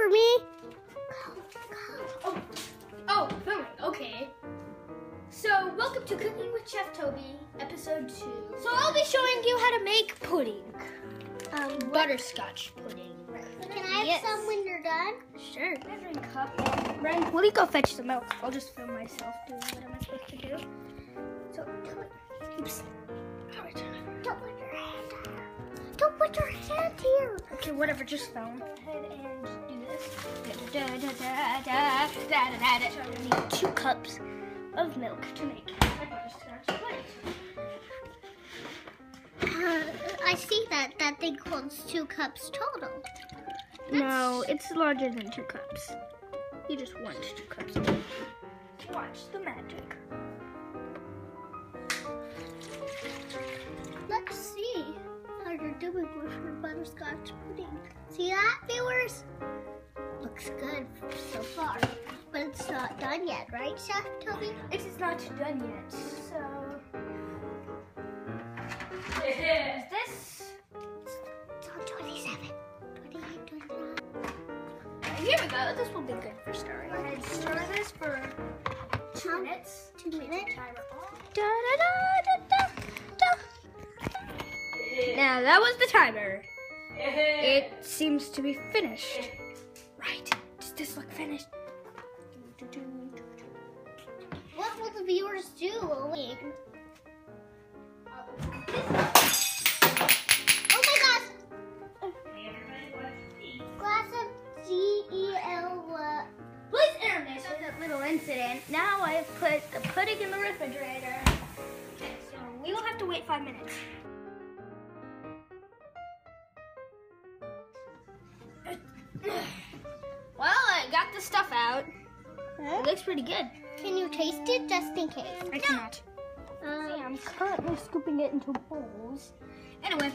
remember me. Oh, oh, filming. Okay. So, welcome to Cooking with Chef Toby, episode two. So, I'll be showing you how to make pudding. Um, Butterscotch pudding. can I have Yes. some when you're done? Sure. Measuring cup. Ren, will you go fetch the milk? I'll just film myself doing what I'm supposed to do. So, oops. Okay, whatever, just phone. Go ahead and do this. Da, so we need two cups of milk to make uh, I see that that thing holds two cups total. That's... No, it's larger than two cups. You just want two cups. Watch the magic. Butterscotch pudding. See that, viewers? Looks good so far, but it's not done yet, right, Chef Toby? It is not done yet, so. Is this? It's on 27, 28, 29. Here we go. This will be good for stirring. Go ahead stir this for two How- minutes. Two minutes. Timer on. Da, da, da, da, da, da. Now that was the timer. It seems to be finished. Right. Does this look finished? What will the viewers do? Wait. Oh my gosh! Glass of G E L. uh, Please internet that little incident. Now I've put the pudding in the refrigerator. So we will have to wait five minutes. Well, I got the stuff out. It looks pretty good. Can you taste it just in case? I cannot. Um, I'm currently scooping it into bowls. Anyway.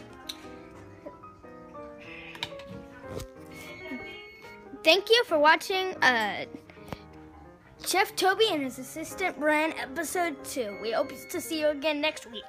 Thank you for watching uh, Chef Toby and his assistant Brynn episode 2. We hope to see you again next week.